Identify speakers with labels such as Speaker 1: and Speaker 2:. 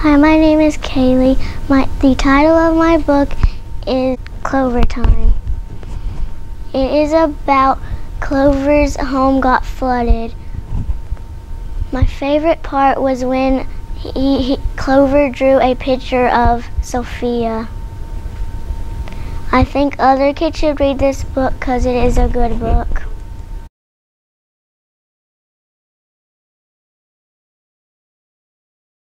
Speaker 1: Hi, my name is Kaleigh. My the title of my book is Clover Time. It is about Clover's home got flooded. My favorite part was when he, he, Clover drew a picture of Sophia. I think other kids should read this book because it is a good book.